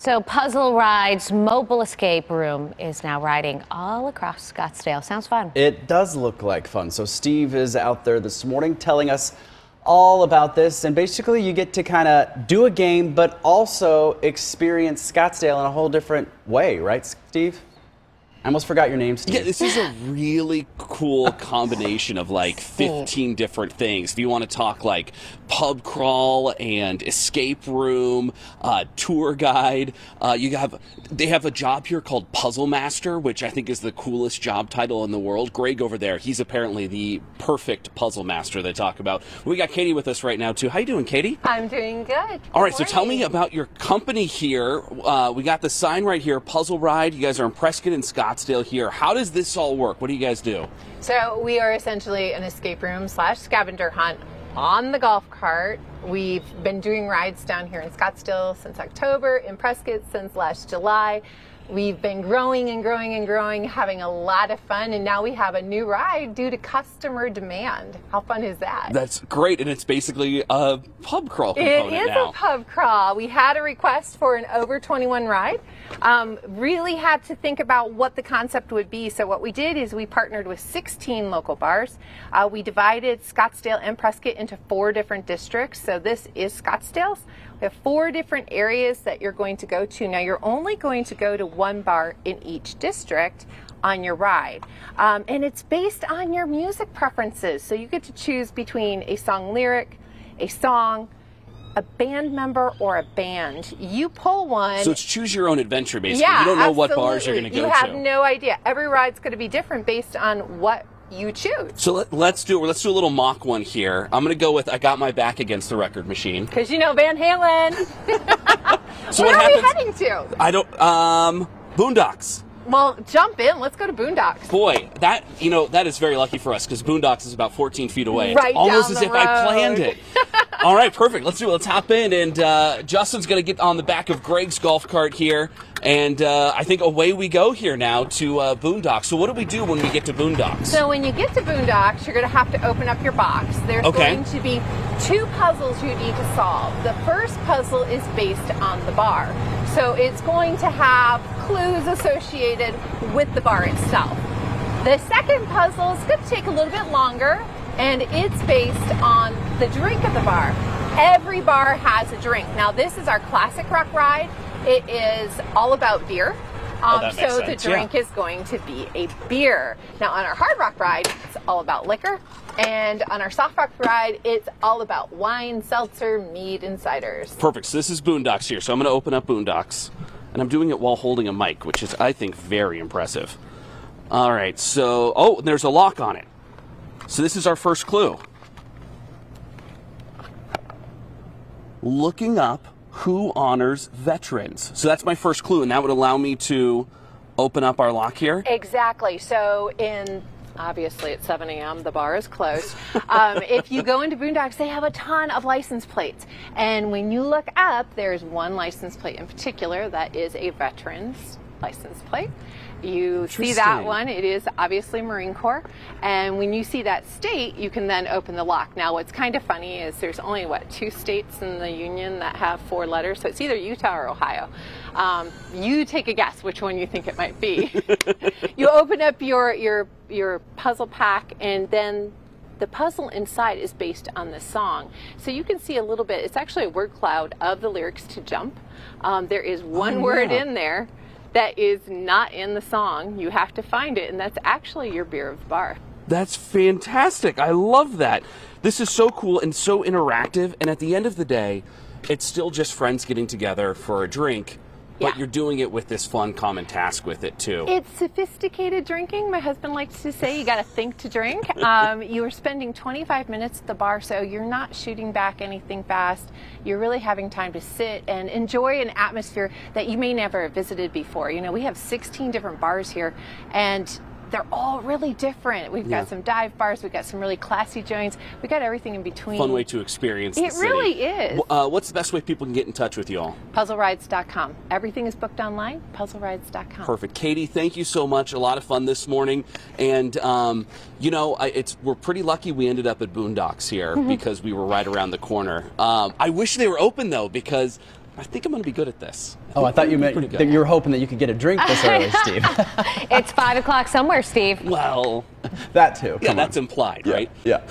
So Puzzle Rides Mobile Escape Room is now riding all across Scottsdale. Sounds fun. It does look like fun. So Steve is out there this morning telling us all about this. And basically you get to kind of do a game, but also experience Scottsdale in a whole different way, right, Steve? I almost forgot your name, Steve. Yeah, this is a really cool combination of like 15 different things. If you want to talk like pub crawl and escape room, uh, tour guide, uh, you have they have a job here called Puzzle Master, which I think is the coolest job title in the world. Greg over there, he's apparently the perfect puzzle master they talk about. We got Katie with us right now too. How you doing, Katie? I'm doing good. good All right, morning. so tell me about your company here. Uh, we got the sign right here, Puzzle Ride. You guys are in Prescott and Scottsdale here. How does this all work? What do you guys do? So we are essentially an escape room slash scavenger hunt on the golf cart. We've been doing rides down here in Scottsdale since October, in Prescott since last July. We've been growing and growing and growing, having a lot of fun, and now we have a new ride due to customer demand. How fun is that? That's great, and it's basically a pub crawl component It is now. a pub crawl. We had a request for an over 21 ride. Um, really had to think about what the concept would be. So what we did is we partnered with 16 local bars. Uh, we divided Scottsdale and Prescott into four different districts. So this is Scottsdale's. We have four different areas that you're going to go to. Now you're only going to go to one bar in each district on your ride. Um, and it's based on your music preferences. So you get to choose between a song lyric, a song, a band member or a band. You pull one. So it's choose your own adventure, basically. Yeah, you don't know absolutely. what bars you're going to go to. You have no idea. Every ride's going to be different based on what you choose. So let, us do let's do a little mock one here. I'm going to go with I got my back against the record machine because you know Van Halen. so Where what are happens? we heading to? I don't. Um, Boondocks. Well, jump in. Let's go to Boondocks. Boy, that you know that is very lucky for us because Boondocks is about 14 feet away. Right almost down as if road. I planned it. All right, perfect. Let's do it. Let's hop in, and uh, Justin's going to get on the back of Greg's golf cart here, and uh, I think away we go here now to uh, Boondocks. So what do we do when we get to Boondocks? So when you get to Boondocks, you're going to have to open up your box. There's Okay. going to be two puzzles you need to solve. The first puzzle is based on the bar. So it's going to have clues associated with the bar itself. The second puzzle is going to take a little bit longer and it's based on the drink at the bar. Every bar has a drink. Now this is our classic rock ride. It is all about beer. Um, that makes so the sense, yeah. drink is going to be a beer. Now on our hard rock ride, it's all about liquor. And on our soft rock ride, it's all about wine, seltzer, mead, and ciders. Perfect. So this is Boondocks here. So I'm going to open up Boondocks, and I'm doing it while holding a mic, which is I think very impressive. All right. So oh, there's a lock on it. So this is our first clue. Looking up who honors veterans. So that's my first clue, and that would allow me to open up our lock here. Exactly. So in obviously at 7 a.m. the bar is closed. Um, if you go into Boondocks, they have a ton of license plates, and when you look up, there's one license plate in particular that is a veteran's license plate. You see that one, it is obviously Marine Corps. And when you see that state, you can then open the lock. Now, what's kind of funny is there's only, what, two states in the Union that have four letters? So it's either Utah or Ohio. Um, you take a guess which one you think it might be. you open up your, your, your puzzle pack, and then the puzzle inside is based on the song. So you can see a little bit, it's actually a word cloud of the lyrics to Jump. Um, there is one Oh, word yeah. in there that is not in the song. You have to find it, and that's actually your beer of the bar. That's fantastic. I love that. This is so cool and so interactive. And at the end of the day, it's still just friends getting together for a drink, but Yeah. you're doing it with this fun common task with it too. It's sophisticated drinking. My husband likes to say you got to think to drink. Um, you are spending 25 minutes at the bar, so you're not shooting back anything fast. You're really having time to sit and enjoy an atmosphere that you may never have visited before. You know, we have 16 different bars here, and they're all really different. We've Yeah. got some dive bars, we've got some really classy joints, we got everything in between. Fun way to experience It really is. Uh, what's the best way people can get in touch with you all? Puzzlerides.com. Everything is booked online. Puzzlerides.com. Perfect, Katie. Thank you so much. A lot of fun this morning, and um, you know, I, it's we're pretty lucky we ended up at Boondocks here Mm-hmm. because we were right around the corner. Um, I wish they were open though because I think I'm going to be good at this. I Oh, I thought you meant that you were hoping that you could get a drink this early, Steve. It's five o'clock somewhere, Steve. Well, that too. yeah, on. that's implied, right? Yeah.